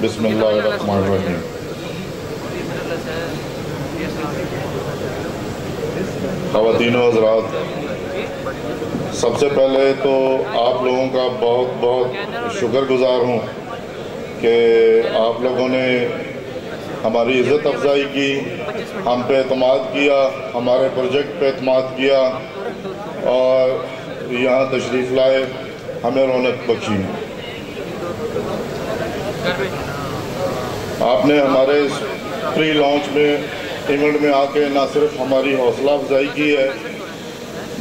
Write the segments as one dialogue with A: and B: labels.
A: बिस्मिल्लाहिर्रहमानिर्रहीम ख़वातीन हजरात सबसे पहले तो आप लोगों का बहुत बहुत शुक्रगुजार हूँ कि आप लोगों ने हमारी इज़्ज़त अफजाई की, हम पे अतमाद किया, हमारे प्रोजेक्ट पे अतमाद किया और यहाँ तशरीफ़ लाए, हमें रौनक बख्शी। आपने हमारे प्री लॉन्च में इवेंट में आके ना सिर्फ़ हमारी हौसला अफजाई की है,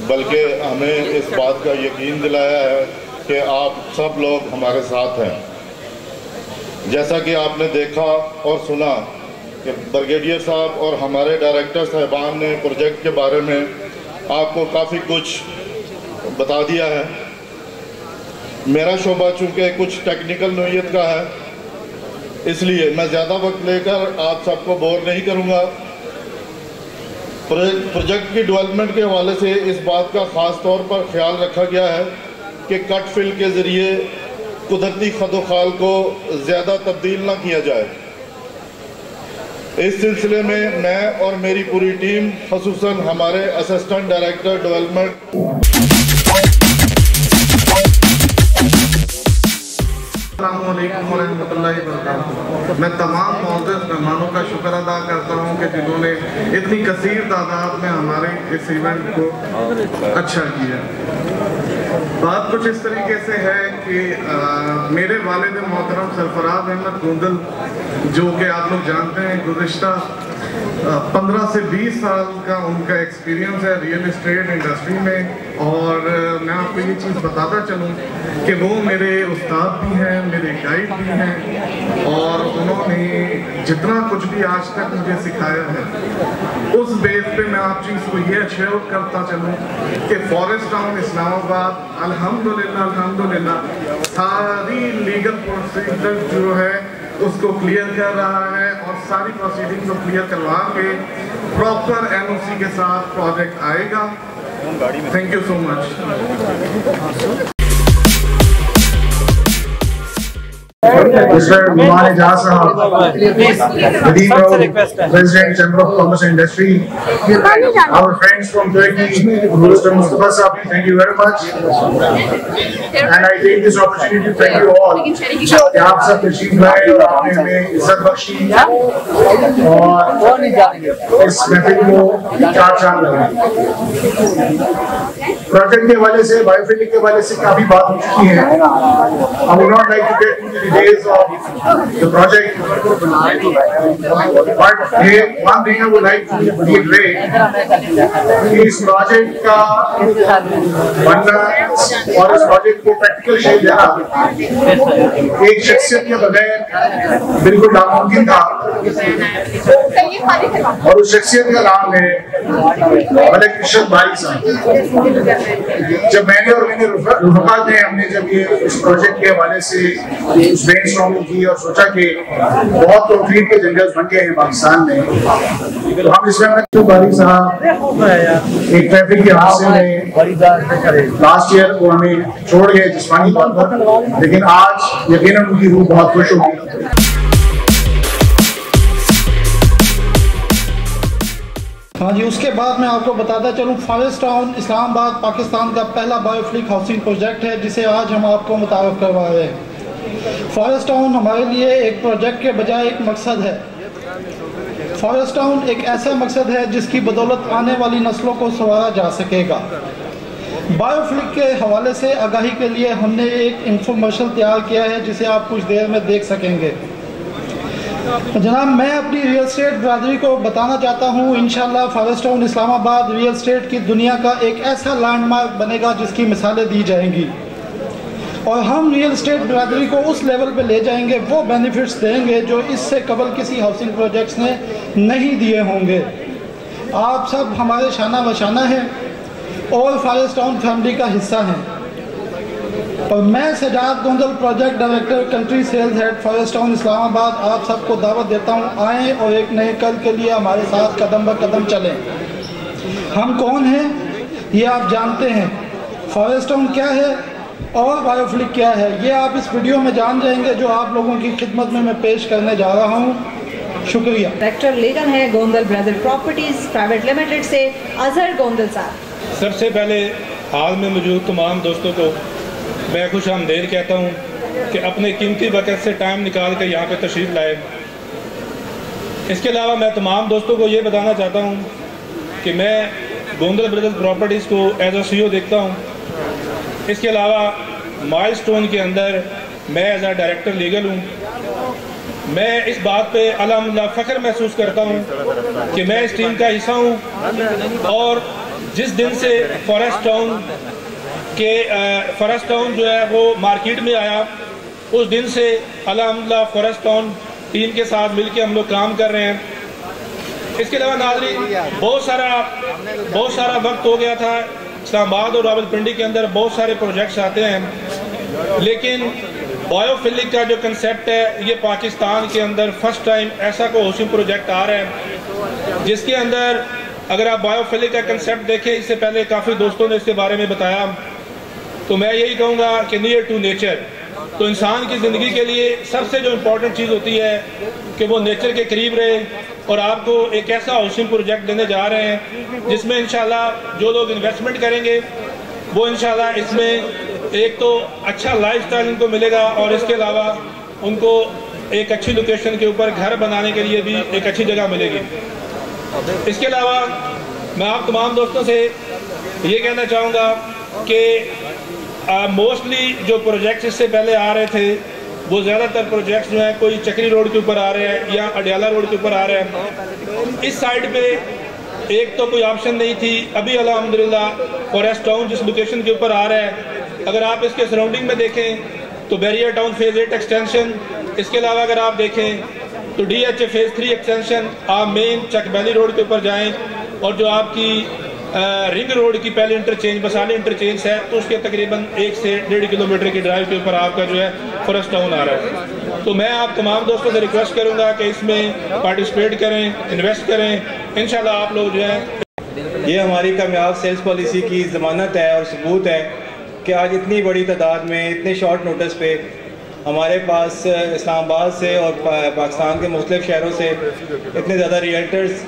A: बल्कि हमें इस बात का यकीन दिलाया है कि आप सब लोग हमारे साथ हैं। जैसा कि आपने देखा और सुना कि ब्रिगेडियर साहब और हमारे डायरेक्टर साहबान ने प्रोजेक्ट के बारे में आपको काफ़ी कुछ बता दिया है। मेरा शोबा चूँकि कुछ टेक्निकल नोयत का है इसलिए मैं ज़्यादा वक्त लेकर आप सबको बोर नहीं करूँगा। प्रोजेक्ट की डेवलपमेंट के हवाले से इस बात का ख़ास तौर पर ख्याल रखा गया है कि कट फिल के ज़रिए कुदरती खदोखाल को ज़्यादा तब्दील ना किया जाए। इस सिलसिले में मैं और मेरी पूरी टीम खसूस हमारे असिस्टेंट डायरेक्टर डेवलपमेंट
B: मैं तमाम मेहमानों का शुक्र अदा करता हूँ कि जिन्होंने इतनी कसीर तादाद में हमारे इस इवेंट को अच्छा किया। बात कुछ इस तरीके से है कि आ, मेरे वालद मोहतरम सरफराज अहमद गुंदल जो कि आप लोग जानते हैं गुज्त पंद्रह से बीस साल का उनका एक्सपीरियंस है रियल इस्टेट इंडस्ट्री में और मैं आपको ये चीज़ बताता चलूँ कि वो मेरे उस्ताद भी हैं, मेरे गाइड भी हैं और उन्होंने जितना कुछ भी आज तक मुझे सिखाया है, उस बेस पे मैं आप चीज़ को ये अश्योर करता चलूँ कि फॉरेस्ट टाउन इस्लामाबाद, अल्हम्दुलिल्लाह अल्हम्दुलिल्लाह, सारी लीगल प्रोसीजर जो है उसको क्लियर कर रहा है और सारी प्रोसीडिंग को क्लियर करवा के प्रॉपर एनओसी के साथ प्रोजेक्ट आएगा। Thank you so much
C: mister साहब president chamber of commerce industry our friends from mister Mustafa साहब thank you very much and I take this opportunity thank you all आप सब इज़्ज़त बख्शी। और प्रोजेक्ट के वाले से बायोफिलिक के वाले से काफ़ी बात हो चुकी है। I would not like to get to the of the project but ये one thing I would like to reiterate इस प्रोजेक्ट का बनना और इस प्रोजेक्ट को प्रैक्टिकल शेप देना एक शख्सियत के बगैर बिल्कुल नामुमकिन था। और उस शख्सियत का नाम है मलिक इशरत भाई साहब। जब मैंने और मैंने रुफा ने हमने जब ये इस प्रोजेक्ट के हवाले से ब्रेन की और सोचा कि बहुत तोफीक के जंगल बन गए हैं पाकिस्तान में। तो हम इसमें तो बारी साहब एक ट्रैफ़िक के हादसे में लास्ट ईयर वो हमें छोड़ गए जिसमानी तौर पर। लेकिन आज यकीन उनकी रूह बहुत खुश होगी।
D: हाँ जी, उसके बाद मैं आपको बताता चलूँ फॉरेस्ट टाउन, इस्लामाबाद, पाकिस्तान का पहला बायोफ्लिक हाउसिंग प्रोजेक्ट है, जिसे आज हम आपको मुतारफ़ करवा रहे हैं। फॉरेस्ट टाउन हमारे लिए एक प्रोजेक्ट के बजाय एक मकसद है। फॉरेस्ट टाउन एक ऐसा मकसद है जिसकी बदौलत आने वाली नस्लों को संवारा जा सकेगा। बायोफ्लिक के हवाले से आगाही के लिए हमने एक इंफॉर्मेशन तैयार किया है, जिसे आप कुछ देर में देख सकेंगे। जनाब, मैं अपनी रियल स्टेट बरदरी को बताना चाहता हूँ in forest town Islamabad real estate की दुनिया का एक ऐसा लैंडमार्क बनेगा जिसकी मिसालें दी जाएँगी। और हम रियल स्टेट बरदरी को उस लेवल पे ले जाएँगे, वो बेनिफिट्स देंगे जो इससे कबल किसी हाउसिंग प्रोजेक्ट्स ने नहीं दिए होंगे। आप सब हमारे शाना बशाना हैं। और फॉरेस्ट टाउन फैमिली का हिस्सा हैं। और मैं Sajjad Gondal project director country sales head forest town Islamabad, आप सबको दावत देता हूँ, आएँ और एक नए कल के लिए हमारे साथ कदम ब कदम चलें। हम कौन हैं? ये आप जानते हैं। फॉरेस्ट टाउन क्या है? और बायोफ्लिक क्या है? ये आप इस वीडियो में जान जाएँगे जो आप लोगों की खिदमत में मैं पेश करने जा रहा हूँ। शुक्रिया।
E: डायरेक्टर लीगल है Gondal brother properties private limited से अजहर गोंदल साहब।
F: सबसे पहले हाल में मौजूद तमाम दोस्तों को मैं खुश आमदेद कहता हूँ कि अपने कीमती वक्त से टाइम निकाल कर यहाँ पर तशरीफ़ लाए। इसके अलावा मैं तमाम दोस्तों को ये बताना चाहता हूँ कि मैं गोंदल ब्रदर्स प्रॉपर्टीज़ को एज अ सी देखता हूँ। इसके अलावा माइल स्टोन के अंदर मैं एज अ डायरेक्टर लीगल हूँ। मैं इस बात पे अलहमदिल्ला फ़ख्र महसूस करता हूँ कि मैं इस टीम का हिस्सा हूँ और जिस दिन से फॉरेस्ट टाउन के फॉरेस्ट टाउन जो है वो मार्केट में आया, उस दिन से अलहमदिल्ला फॉरेस्ट टाउन टीम के साथ मिलकर हम लोग काम कर रहे हैं। इसके अलावा नाजरी बहुत सारा बहुत सारा वक्त हो गया था। इस्लामाबाद और रावलपिंडी के अंदर बहुत सारे प्रोजेक्ट्स आते हैं। लेकिन बायोफिलिक का जो कंसेप्ट है, ये पाकिस्तान के अंदर फ़र्स्ट टाइम ऐसा को हाउसिंग प्रोजेक्ट आ रहा है, जिसके अंदर अगर आप बायोफिलिक का कंसेप्ट देखें, इससे पहले काफ़ी दोस्तों ने इसके बारे में बताया। तो मैं यही कहूँगा कि नियर टू नेचर तो इंसान की ज़िंदगी के लिए सबसे जो इम्पोर्टेंट चीज़ होती है कि वो नेचर के करीब रहे और आपको एक ऐसा हाउसिंग प्रोजेक्ट देने जा रहे हैं, जिसमें इन जो लोग इन्वेस्टमेंट करेंगे, वो इन इसमें एक तो अच्छा लाइफ स्टाइल उनको मिलेगा और इसके अलावा उनको एक अच्छी लोकेशन के ऊपर घर बनाने के लिए भी एक अच्छी जगह मिलेगी। इसके अलावा मैं आप तमाम दोस्तों से ये कहना चाहूँगा कि मोस्टली जो प्रोजेक्ट्स इससे पहले आ रहे थे, वो ज़्यादातर प्रोजेक्ट्स जो हैं कोई चक्री रोड के ऊपर आ रहे हैं या अडियाला रोड के ऊपर आ रहे हैं। इस साइड पे एक तो कोई ऑप्शन नहीं थी। अभी अलहमदिल्ला फॉरेस्ट टाउन जिस लोकेशन के ऊपर आ रहा है, अगर आप इसके सराउंडिंग में देखें तो Bahria town phase eight extension इसके अलावा अगर आप देखें तो D H A phase three extension आप मेन चक वैली रोड के ऊपर जाएँ, और जो आपकी रिंग रोड की पहले इंटरचेंज बसाने इंटरचेंज है तो उसके तकरीबन एक से डेढ़ किलोमीटर की ड्राइव के ऊपर आपका जो है फॉरेस्ट टाउन आ रहा है। तो मैं आप तमाम दोस्तों से रिक्वेस्ट करूँगा कि इसमें पार्टिसिपेट करें इन्वेस्ट करें। इन आप लोग जो है
G: ये हमारी कामयाब सेल्स पॉलिसी की ज़मानत है और सबूत है कि आज इतनी बड़ी तादाद में, इतने शॉर्ट नोटिस पे हमारे पास इस्लामाबाद से और पाकिस्तान के मुख्तलिफ़ शहरों से इतने ज़्यादा रियल्टर्स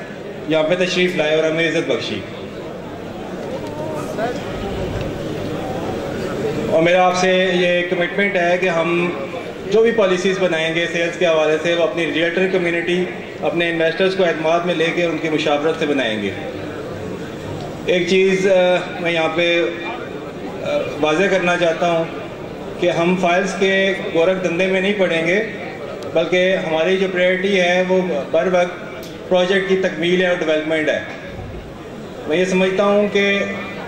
G: यहाँ पे तशरीफ़ लाए और हमें इज़्ज़त बख्शी। और मेरा आपसे ये कमिटमेंट है कि हम जो भी पॉलिसीज़ बनाएँगे सेल्स के हवाले से, वो अपनी रियल्टर कम्युनिटी अपने इन्वेस्टर्स को अहतमाद में लेके उनकी मुशावरत से बनाएँगे। एक चीज़ मैं यहाँ पे वाज करना चाहता हूँ कि हम फाइल्स के गोरख धंधे में नहीं पड़ेंगे, बल्कि हमारी जो प्रायोरिटी है, वो बर वक्त प्रोजेक्ट की तकमील है और डेवलपमेंट है। मैं ये समझता हूँ कि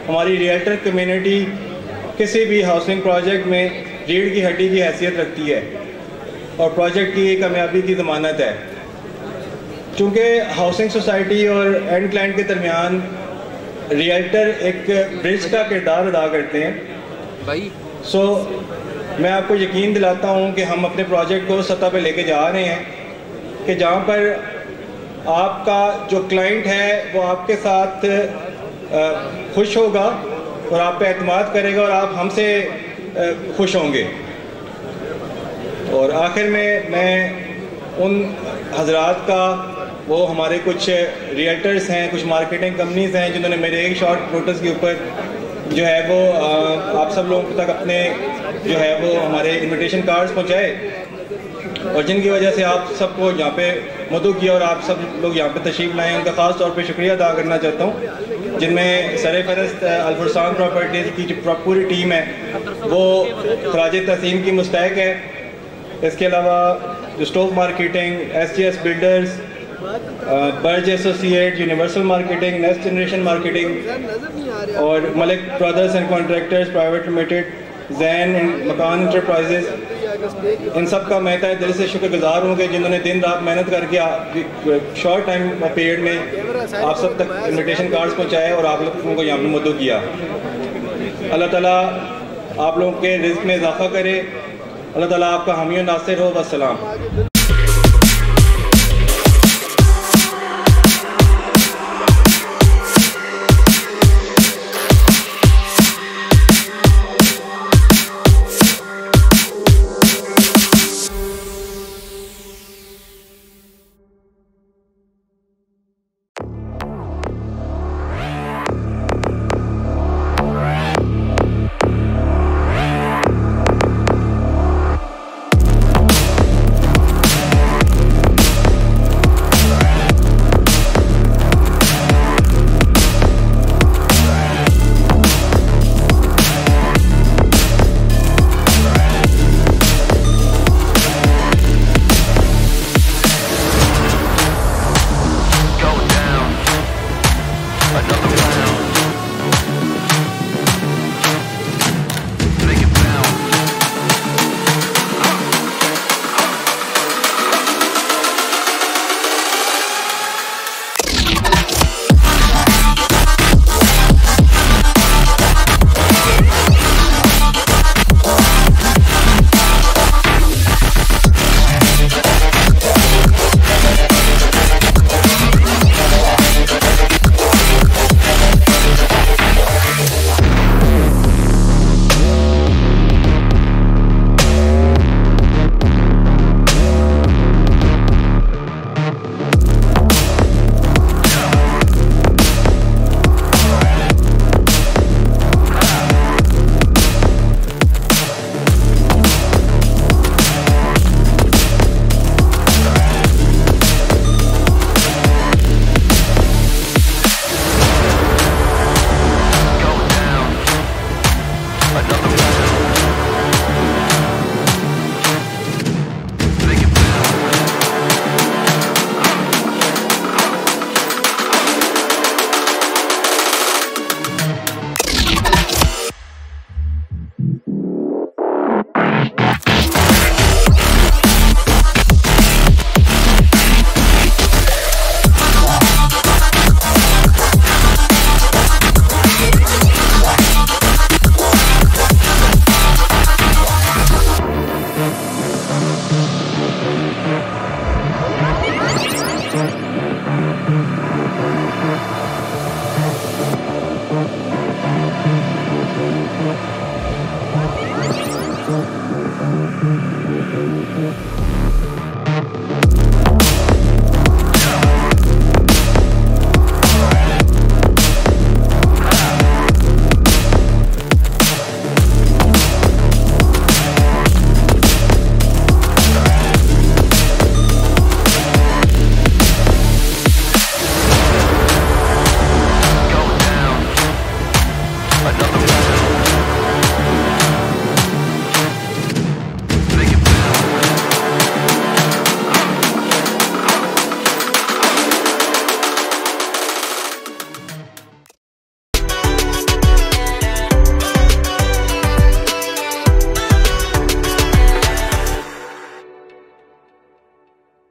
G: हमारी रियल्टर कम्युनिटी किसी भी हाउसिंग प्रोजेक्ट में रीढ़ की हड्डी की हैसियत रखती है और प्रोजेक्ट की कामयाबी की ज़मानत है। चूँकि हाउसिंग सोसाइटी और एंड क्लाइंट के दरमियान रियल्टर एक ब्रिज का किरदार अदा करते हैं। भाई। सो so, मैं आपको यकीन दिलाता हूँ कि हम अपने प्रोजेक्ट को सतह पे लेके जा रहे हैं कि जहाँ पर आपका जो क्लाइंट है वो आपके साथ खुश होगा। और आप पे अतमाद करेगा और आप हमसे खुश होंगे। और आखिर में मैं उन हजरात का, वो हमारे कुछ रियल्टर्स हैं, कुछ मार्केटिंग कंपनीज़ हैं, जिन्होंने मेरे एक शॉर्ट नोटिस के ऊपर जो है वो आप सब लोगों तक अपने जो है वो हमारे इनविटेशन कार्ड्स पहुँचाए। और जिनकी वजह से आप सबको यहाँ पे मदु किया और आप सब लोग यहाँ पे तशरीफ़ लाए। उनका ख़ास तौर पे शुक्रिया अदा करना चाहता हूँ। जिनमें सर फहरस्त अलफरसान प्रॉपर्टीज़ की जो पूरी टीम है, वो खराज तहसीन की मुस्तक है। इसके अलावा जो stove marketing S G S builders Burj associate, universal marketing, next generation marketing और Malik brothers and contractors private limited, Jain and Makan enterprises इन सब का मैं तय दिल से शुक्रगुजार हूँ कि जिन्होंने दिन रात मेहनत करके शॉर्ट टाइम पीरियड में आप सब तक इन्विटेशन कार्ड्स पहुँचाए और आप लोगों को यहाँ मदद किया। अल्लाह ताला आप लोगों के रिस्क में इजाफा करे। अल्लाह ताला आपका हामी नासिर हो। वसलाम